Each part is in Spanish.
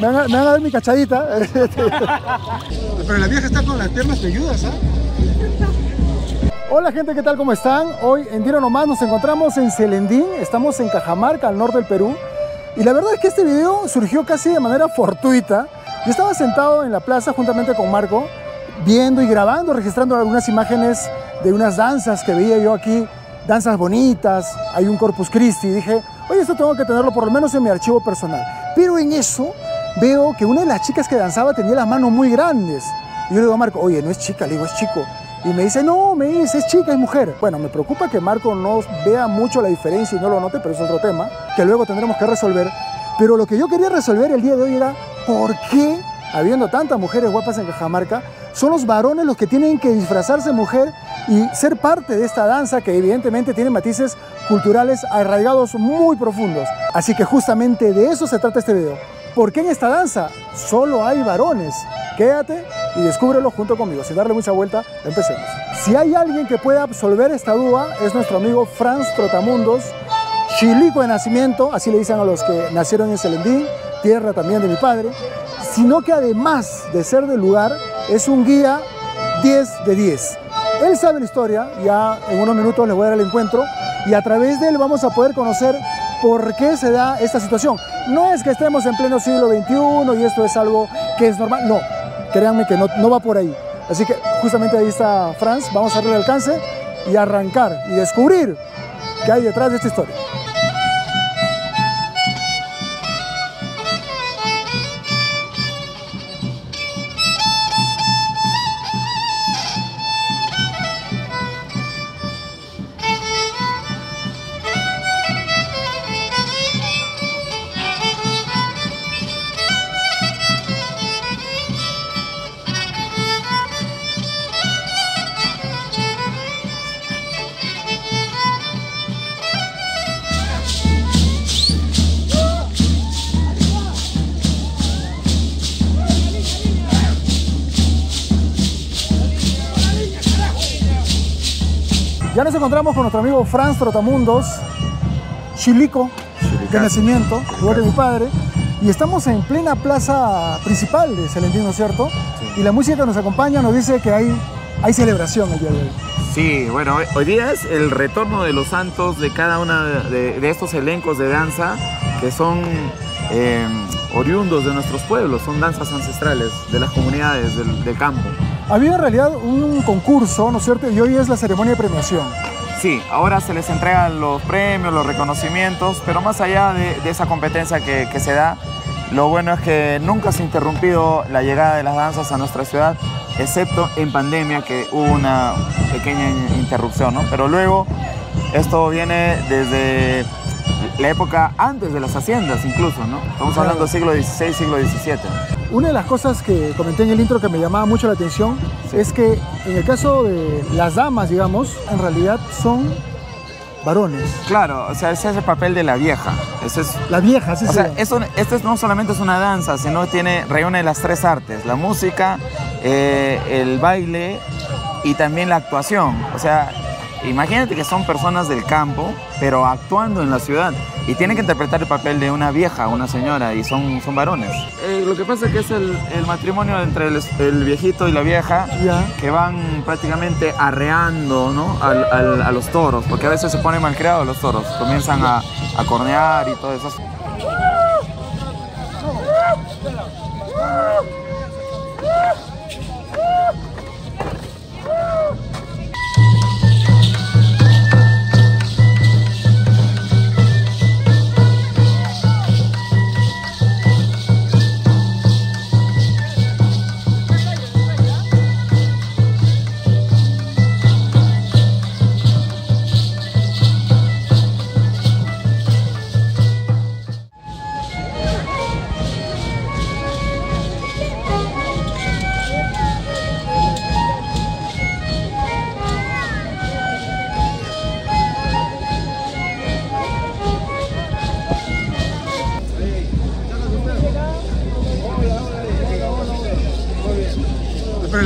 Me van, a, me van a dar mi cachadita. Pero la vieja está con las piernas ayudas, ¿ah? Hola gente, ¿qué tal? ¿Cómo están? Hoy en Dino Nomás nos encontramos en Celendín, estamos en Cajamarca, al norte del Perú. Y la verdad es que este video surgió casi de manera fortuita. Yo estaba sentado en la plaza juntamente con Marco, viendo y grabando, registrando algunas imágenes de unas danzas que veía yo aquí, danzas bonitas, hay un Corpus Christi, y dije, oye, esto tengo que tenerlo por lo menos en mi archivo personal. Pero en eso veo que una de las chicas que danzaba tenía las manos muy grandes. Y yo le digo a Marco, oye, no es chica, le digo, es chico. Y me dice, no, me dice, es chica, es mujer. Bueno, me preocupa que Marco no vea mucho la diferencia y no lo note, pero es otro tema que luego tendremos que resolver. Pero lo que yo quería resolver el día de hoy era, ¿por qué, habiendo tantas mujeres guapas en Cajamarca, son los varones los que tienen que disfrazarse mujer y ser parte de esta danza que evidentemente tiene matices culturales arraigados muy profundos? Así que justamente de eso se trata este video. ¿Por qué en esta danza solo hay varones? Quédate y descúbrelo junto conmigo. Sin darle mucha vuelta, empecemos. Si hay alguien que pueda absolver esta duda, es nuestro amigo Franz Trotamundos, chilico de nacimiento, así le dicen a los que nacieron en Celendín, tierra también de mi padre, sino que además de ser del lugar, es un guía 10 de 10. Él sabe la historia, ya en unos minutos le voy a dar el encuentro, y a través de él vamos a poder conocer por qué se da esta situación. No es que estemos en pleno siglo XXI y esto es algo que es normal, no, créanme que no, no va por ahí. Así que justamente ahí está Franz, vamos a darle alcance y arrancar y descubrir qué hay detrás de esta historia. Nos encontramos con nuestro amigo Franz Trotamundos, chilico de nacimiento, igual de mi padre, y estamos en plena plaza principal de Celendín, ¿no es cierto? Y la música que nos acompaña nos dice que hay, hay celebración el día de hoy. Sí, bueno, hoy día es el retorno de los santos de cada uno de, de estos elencos de danza que son eh, oriundos de nuestros pueblos, son danzas ancestrales de las comunidades del, del campo. Había en realidad un concurso, ¿no es cierto? Y hoy es la ceremonia de premiación. Sí, ahora se les entregan los premios, los reconocimientos, pero más allá de, de esa competencia que, que, se da, lo bueno es que nunca se ha interrumpido la llegada de las danzas a nuestra ciudad, excepto en pandemia, que hubo una pequeña interrupción, ¿no? Pero luego esto viene desde la época antes de las haciendas incluso, ¿no? Estamos hablando del siglo XVI, siglo XVII. Una de las cosas que comenté en el intro que me llamaba mucho la atención sí. es que en el caso de las damas, digamos, en realidad son varones. Claro, o sea, ese es el papel de la vieja. Ese es, la vieja, sí, O sea, eso, esto no solamente es una danza, sino tiene, reúne las tres artes, la música, eh, el baile y también la actuación. O sea, imagínate que son personas del campo, pero actuando en la ciudad. Y tienen que interpretar el papel de una vieja, una señora, y son, son varones. Eh, lo que pasa es que es el, el matrimonio entre el, el, viejito y la vieja yeah. que van prácticamente arreando ¿no? Al, al, a los toros, porque a veces se ponen malcriados los toros, comienzan a, a cornear y todo eso.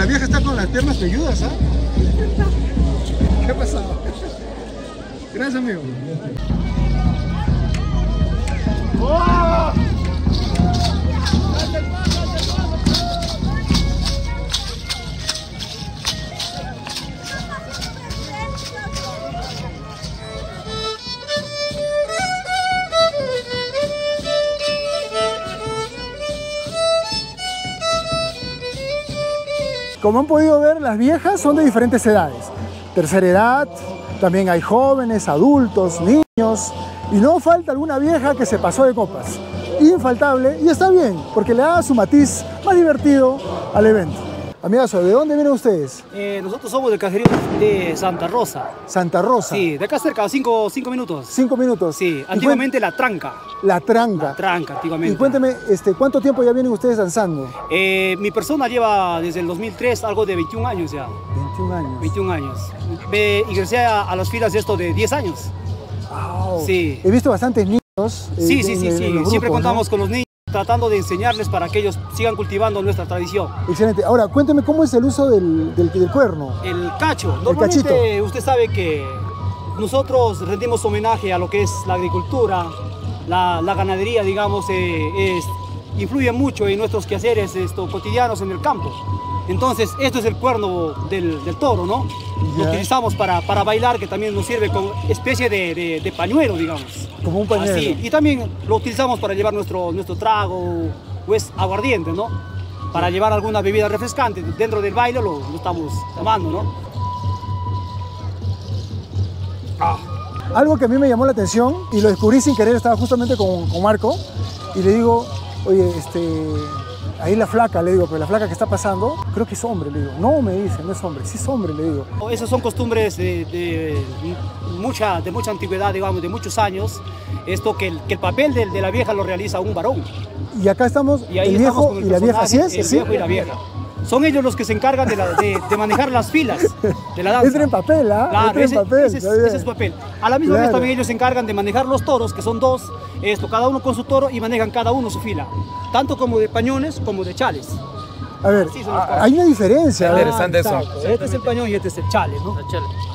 La vieja está con las piernas peludas, ¿ah? ¿Qué ha pasado? Gracias, amigo. ¡Oh! Como han podido ver, las viejas son de diferentes edades. Tercera edad, también hay jóvenes, adultos, niños, y no falta alguna vieja que se pasó de copas. Infaltable, y está bien, porque le da su matiz más divertido al evento. Amigazo, ¿de dónde vienen ustedes? Eh, nosotros somos del caserío de Santa Rosa. Santa Rosa. Sí, de acá cerca, cinco, cinco minutos. Cinco minutos. Sí, antiguamente La Tranca. La tranca. La Tranca, antiguamente. Y cuénteme, este, ¿cuánto tiempo ya vienen ustedes danzando? Eh, mi persona lleva desde el 2003 algo de 21 años ya. 21 años. 21 años. Me ingresé a, a las filas de esto de 10 años. Wow. Sí. He visto bastantes niños. eh, Sí, sí, sí, sí. Siempre contamos ¿no? con los niños tratando de enseñarles para que ellos sigan cultivando nuestra tradición. Excelente. Ahora, cuénteme cómo es el uso del, del, del cuerno. El cacho. usted sabe que nosotros rendimos homenaje a lo que es la agricultura, la, la ganadería, digamos, eh, es- influye mucho en nuestros quehaceres esto, cotidianos en el campo. Entonces, esto es el cuerno del, del toro, ¿no? Lo utilizamos para, para bailar, que también nos sirve como especie de, de- de pañuelo, digamos. Como un pañuelo. Así. Y también lo utilizamos para llevar nuestro, nuestro trago, pues aguardiente, ¿no? Para llevar alguna bebida refrescante. Dentro del baile lo, lo estamos tomando, ¿no? Algo que a mí me llamó la atención y lo descubrí sin querer, estaba justamente con, con Marco y le digo, oye, este, ahí la flaca, le digo, pero la flaca que está pasando, creo que es hombre, le digo. No, me dice, no es hombre, sí es hombre, le digo. Esas son costumbres de, de mucha, de mucha antigüedad, digamos, de muchos años. Esto que el, que el papel de, de la vieja lo realiza un varón. Y acá estamos, Y ahí el estamos viejo con el y la vieja, ¿así es? El ¿Sí? viejo y la vieja. Son ellos los que se encargan de, la- de- de manejar las filas de la danza. Entra en papel, ¿ah? Claro, Entra en ese, papel, ese es, ese es papel. A la misma vez Claro. también ellos se encargan de manejar los toros, que son dos, esto, cada uno con su toro y manejan cada uno su fila, tanto como de pañones como de chales. A ver, toros. hay una diferencia. a ver. Interesante eso. Exacto. Este es el pañón y este es el chale, ¿no?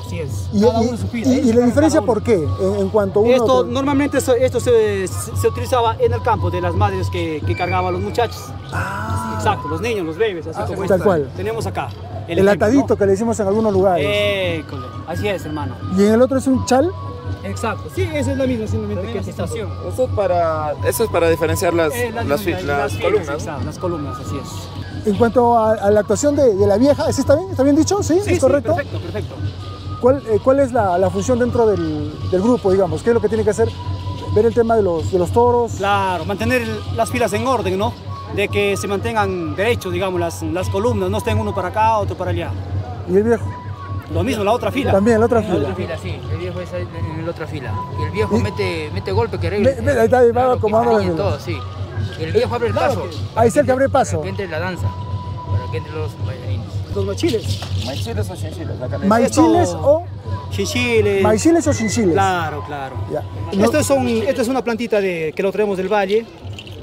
Así es. Y, Cada y- uno su fila. y- la diferencia por qué? En, en cuanto uno... Esto otro- normalmente eso- esto se, se utilizaba en el campo de las madres que, que cargaban a los muchachos. Exacto, los niños, los bebés, así como Ah. tal esta. cual. Tenemos acá. el ejemplo, atadito ¿no? que le decimos en algunos lugares. École, Así es, hermano. Y en el otro es un chal. Exacto. Sí, esa es la misma, simplemente que estación. Eso es para, eso es para diferenciar las, Eh, las, fi- las columnas. ¿no? exacto, las columnas, así es. En cuanto a, a la actuación de, de la vieja, ¿sí está bien? ¿Está bien dicho? ¿Sí? Sí, ¿Es sí, correcto? perfecto, perfecto. ¿Cuál, eh, cuál es la, la función dentro del, del grupo, digamos? ¿Qué es lo que tiene que hacer? Ver el tema de los, de los toros. Claro, mantener el- las filas en orden, ¿no? De que se mantengan derechos, digamos, las, las columnas, no estén uno para acá, otro para allá. Y el viejo. Lo mismo, la otra fila. También, la otra En la otra fila. fila, sí. El viejo es en la otra fila. Y el viejo Y- mete, mete golpe que arregle. Ve, ahí está, ahí va Claro, todo, sí. Y el viejo abre el Claro paso. que- Ahí es el que entre- abre paso. Para que entre la danza. Para que entren los bailarines. Los machiles. ¿Maichiles o chinchiles? Acá le- ¿Maichiles Esto- o Chichiles. maichiles o chinchiles? Claro, claro. Ya. Esto, es un- esto es una plantita de, que lo traemos del valle,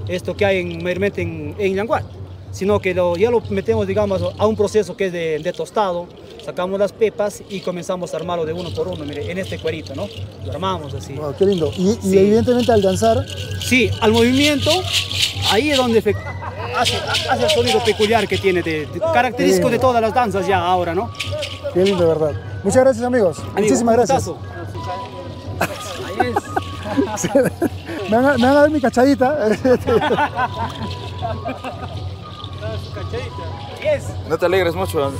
esto que hay en, mayormente en, en Yanguar, sino que lo- ya lo metemos, digamos, a un proceso que es de, de tostado, sacamos las pepas y comenzamos a armarlo de uno por uno, mire, en este cuerito, ¿no? Lo armamos así. Wow, qué lindo. Y, evidentemente al danzar, Sí, al movimiento, ahí es donde hace, hace el sonido peculiar que tiene, de, de- característico de todas las danzas ya ahora, ¿no? qué lindo, ¿verdad? Muchas gracias, amigos. Amigo, Muchísimas gracias. gustazo. me, van a, me van a dar mi cachadita. No te alegres mucho.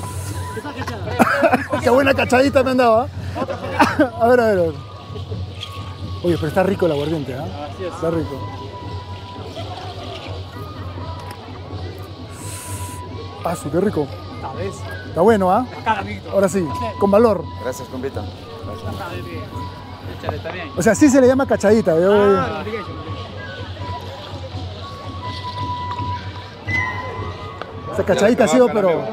qué buena cachadita me han dado. ¿ah? A ver, a ver, a ver. Oye, pero está rico el aguardiente, ¿ah? Está rico. Ah, su, qué rico. Está bueno, ¿ah? Ahora sí, con valor. Gracias, compita. O sea, sí se le llama cachadita. yo- Esta cachadita ha sido, pero...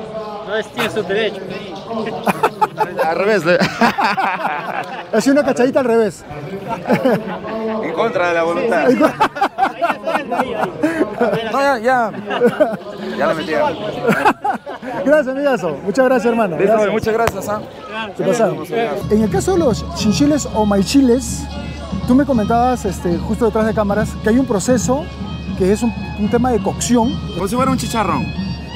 No es, tiene su derecho. Al revés, le- Ha sido una cachadita al revés. en contra de la voluntad. No, ya, ya. Ya la metí. Gracias, amigazo. Muchas gracias, hermano. Listo, Gracias. muchas gracias. ¿ah? ¿Qué pasa? En el caso de los chinchiles o maichiles, tú me comentabas este, justo detrás de cámaras que hay un proceso que es un, un tema de cocción Como si fuera un chicharrón.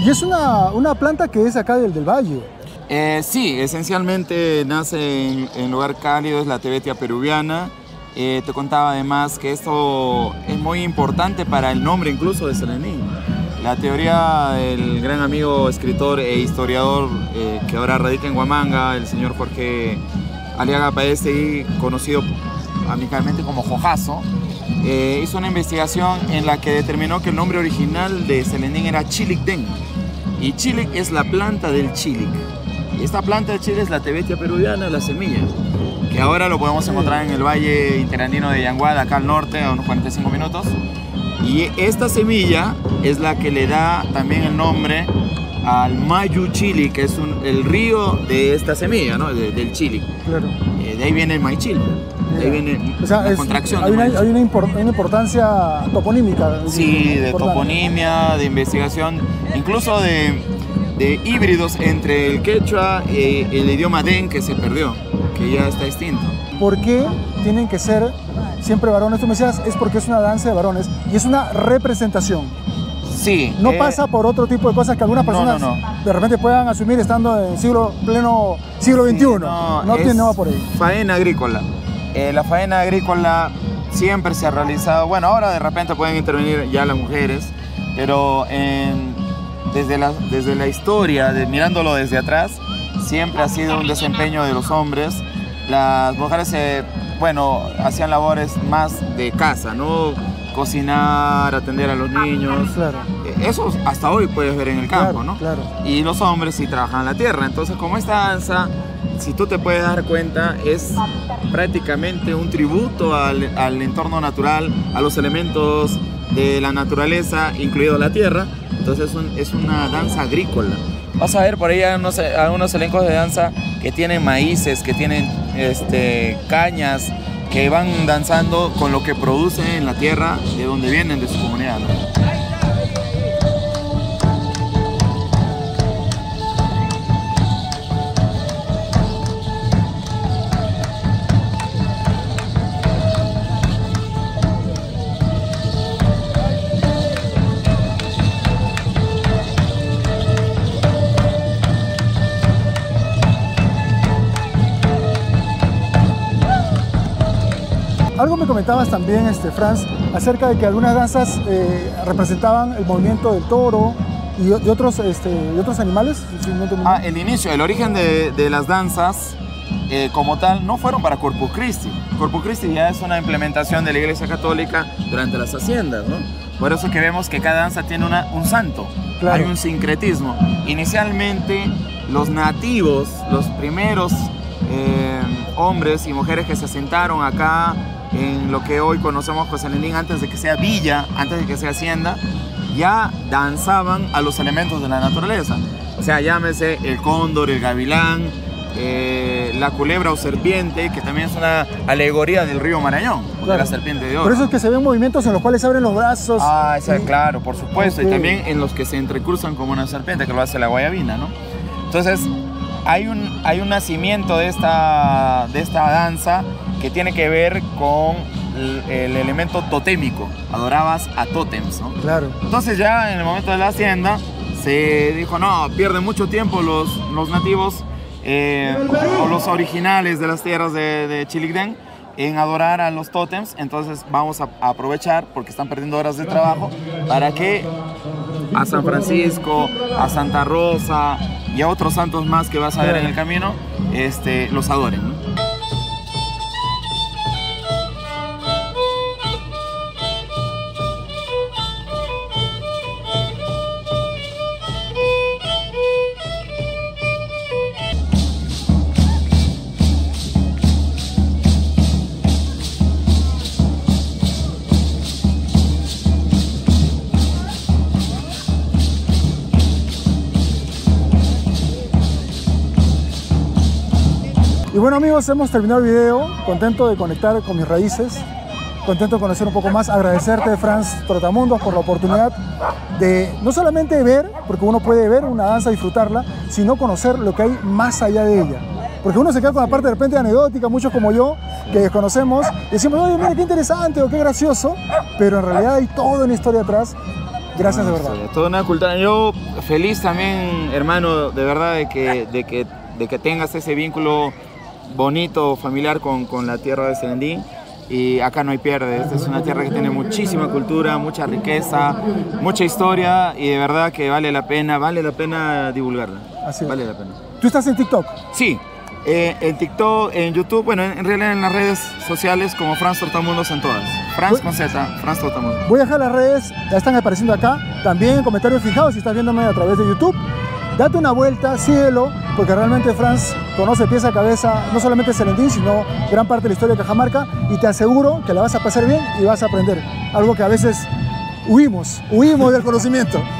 Y es una, una planta que es acá del, del valle. Eh, sí, esencialmente nace en, en lugar cálido, es la tebetia peruviana. Eh, te contaba además que esto es muy importante para el nombre incluso de Selenín. la teoría del gran amigo, escritor e historiador eh, que ahora radica en Huamanga, el señor Jorge Aliaga Paestegui, conocido amicalmente como Jojazo, eh, hizo una investigación en la que determinó que el nombre original de Selendín era Chilicden. Y chilic es la planta del chilic. Y esta planta de chile es la tebetia peruviana, la semilla, que ahora lo podemos encontrar en el valle interandino de Yanguada, acá al norte, a unos 45 minutos. Y esta semilla es la que le da también el nombre al Mayu Chili, que es un- el río de esta semilla, ¿no? De- del chili. Claro. Eh, de ahí viene el Maichil. De ahí viene O sea, la es- contracción. hay, de una, Maichil. hay una impor- una importancia toponímica. Sí, de importante. toponimia, de investigación, incluso de, de híbridos entre el quechua y el idioma den que se perdió, que ya está extinto. ¿Por qué tienen que ser siempre varones? Tú me decías, es porque es una danza de varones y es una representación. Sí. No eh, pasa por otro tipo de cosas que algunas no, personas no. de repente puedan asumir estando en siglo pleno siglo XXI. No, no tiene nada por ahí. Faena agrícola. Eh, la faena agrícola siempre se ha realizado, bueno, ahora de repente pueden intervenir ya las mujeres, pero desde, la, desde la historia, de- mirándolo desde atrás, siempre ha sido un desempeño de los hombres. Las mujeres, bueno, hacían labores más de casa, ¿no? Cocinar, atender a los niños. Claro. Eh, Eso hasta hoy puedes ver en el campo, claro, ¿no? Claro. y los hombres sí trabajan la tierra. Entonces, como esta danza, si tú te puedes dar cuenta, es prácticamente un tributo al, al entorno natural, a los elementos de la naturaleza, incluido la tierra. Entonces, es, un- es una danza agrícola. Vas a ver por ahí unos, algunos elencos de danza que tienen maíces, que tienen este, cañas, que van danzando con lo que producen en la tierra de donde vienen, de su comunidad. Algo me comentabas también, este, Franz, acerca de que algunas danzas eh, representaban el movimiento del toro y de otros, este, de otros animales. Ah, el inicio, el origen de, de las danzas eh, como tal no fueron para Corpus Christi. Corpus Christi ya es una implementación de la Iglesia Católica durante las haciendas, ¿no? Por eso que vemos que cada danza tiene una- un santo, Claro. hay un sincretismo. Inicialmente los nativos, los primeros eh, hombres y mujeres que se asentaron acá en lo que hoy conocemos José Lenín antes de que sea villa, antes de que sea hacienda, ya danzaban a los elementos de la naturaleza. O sea, llámese el cóndor, el gavilán, eh, la culebra o serpiente, que también es una alegoría del río Marañón, de Claro. la serpiente de oro. Por eso es que se ven movimientos en los cuales abren los brazos. Ah, y- claro, por supuesto. Y también en los que se entrecruzan como una serpiente, que lo hace la guayabina, ¿no? Entonces, hay un, hay un nacimiento de esta, de esta danza que tiene que ver con el, el elemento totémico. Adorabas a tótems, ¿no? Claro. Entonces ya en el momento de la hacienda se dijo, no, pierden mucho tiempo los, los nativos eh, o los originales de las tierras de, de en adorar a los tótems, entonces vamos a, a aprovechar, porque están perdiendo horas de trabajo, para que a San Francisco, a Santa Rosa y a otros santos más que vas a ver en el camino, este, los adoren. Bueno amigos, hemos terminado el video, contento de conectar con mis raíces, contento de conocer un poco más, agradecerte Franz Trotamundos por la oportunidad de no solamente ver, porque uno puede ver una danza, disfrutarla, sino conocer lo que hay más allá de ella. Porque uno se queda con la parte de repente anecdótica, muchos como yo, que desconocemos, y decimos, oye, mira qué interesante o qué gracioso, pero en realidad hay toda una historia atrás. Gracias de verdad. Toda una cultura. Yo feliz también, hermano, de verdad, de que, de que, de que tengas ese vínculo bonito, familiar con, con la tierra de Selendín. y acá no hay pierde. Esta es una tierra que tiene muchísima cultura, mucha riqueza, mucha historia y de verdad que vale la pena, vale la pena divulgarla. Así es. Vale la pena. ¿Tú estás en TikTok? Sí, eh, en TikTok, en YouTube, bueno, en realidad en las redes sociales como Franz Tortamundos en todas. Franz con Z, Franz Tortamundos. Voy a dejar las redes, ya están apareciendo acá. También en comentarios fijados si estás viéndome a través de YouTube. Date una vuelta, síguelo, porque realmente Franz conoce pieza a cabeza no solamente Selendín, sino gran parte de la historia de Cajamarca y te aseguro que la vas a pasar bien y vas a aprender. Algo que a veces huimos, huimos del conocimiento.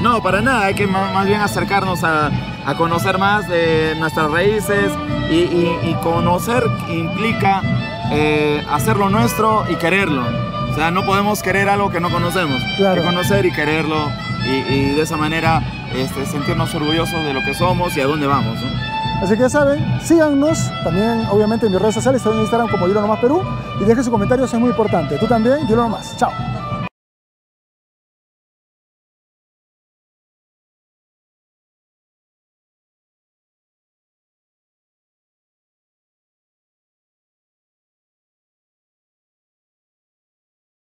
No, para nada, hay que más bien acercarnos a, a conocer más de nuestras raíces y conocer implica eh, hacerlo nuestro y quererlo. O sea, no podemos querer algo que no conocemos. Claro. Que conocer y quererlo y, y de esa manera este, sentirnos orgullosos de lo que somos y a dónde vamos. ¿no? Así que ya saben, síganos también obviamente en mis redes sociales, estoy en Instagram como Dilo Nomás Perú y dejen sus comentarios, es muy importante. Tú también, Dilo Nomás. Chao.